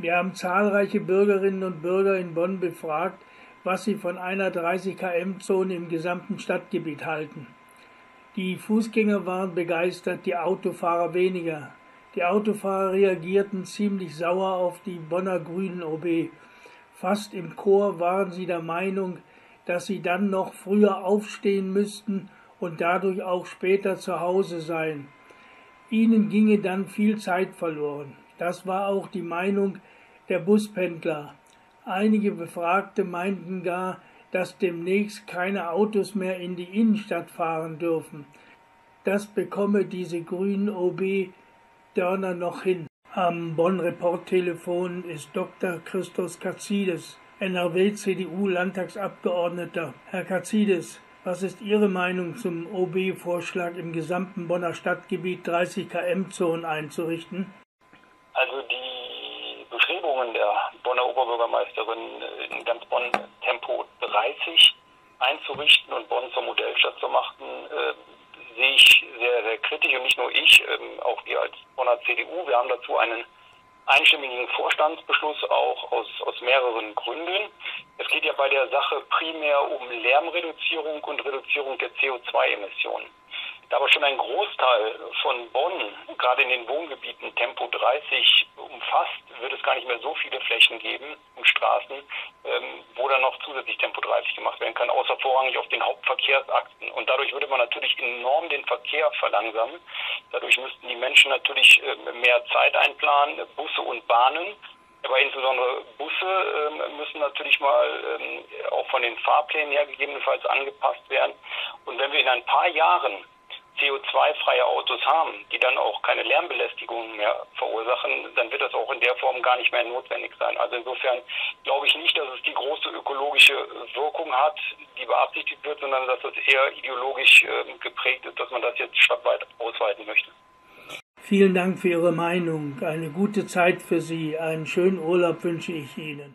Wir haben zahlreiche Bürgerinnen und Bürger in Bonn befragt, was sie von einer 30 km Zone im gesamten Stadtgebiet halten. Die Fußgänger waren begeistert, die Autofahrer weniger. Die Autofahrer reagierten ziemlich sauer auf die Bonner Grünen OB. Fast im Chor waren sie der Meinung, dass sie dann noch früher aufstehen müssten und dadurch auch später zu Hause seien. Ihnen ginge dann viel Zeit verloren. Das war auch die Meinung der Buspendler. Einige Befragte meinten gar, dass demnächst keine Autos mehr in die Innenstadt fahren dürfen. Das bekomme diese grünen OB Dörner noch hin. Am Bonn-Report-Telefon ist Dr. Christos Katzides, NRW-CDU-Landtagsabgeordneter. Herr Katzides, was ist Ihre Meinung zum OB-Vorschlag, im gesamten Bonner Stadtgebiet 30 km-Zonen einzurichten? Bestrebungen der Bonner Oberbürgermeisterin in ganz Bonn Tempo 30 einzurichten und Bonn zur Modellstadt zu machen, äh, sehe ich sehr, sehr kritisch und nicht nur ich, ähm, auch wir als Bonner CDU. Wir haben dazu einen einstimmigen Vorstandsbeschluss auch aus, aus mehreren Gründen. Es geht ja bei der Sache primär um Lärmreduzierung und Reduzierung der CO2-Emissionen. Da aber schon ein Großteil von Bonn, gerade in den Wohngebieten Tempo 30 umfasst, wird es gar nicht mehr so viele Flächen geben und Straßen, ähm, wo dann noch zusätzlich Tempo 30 gemacht werden kann, außer vorrangig auf den Hauptverkehrsachsen. Und dadurch würde man natürlich enorm den Verkehr verlangsamen. Dadurch müssten die Menschen natürlich äh, mehr Zeit einplanen, Busse und Bahnen. Aber insbesondere Busse ähm, müssen natürlich mal ähm, auch von den Fahrplänen her gegebenenfalls angepasst werden. Und wenn wir in ein paar Jahren CO2-freie Autos haben, die dann auch keine Lärmbelästigung mehr verursachen, dann wird das auch in der Form gar nicht mehr notwendig sein. Also insofern glaube ich nicht, dass es die große ökologische Wirkung hat, die beabsichtigt wird, sondern dass es eher ideologisch äh, geprägt ist, dass man das jetzt stadtweit ausweiten möchte. Vielen Dank für Ihre Meinung. Eine gute Zeit für Sie. Einen schönen Urlaub wünsche ich Ihnen.